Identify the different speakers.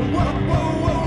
Speaker 1: Whoa, whoa, whoa.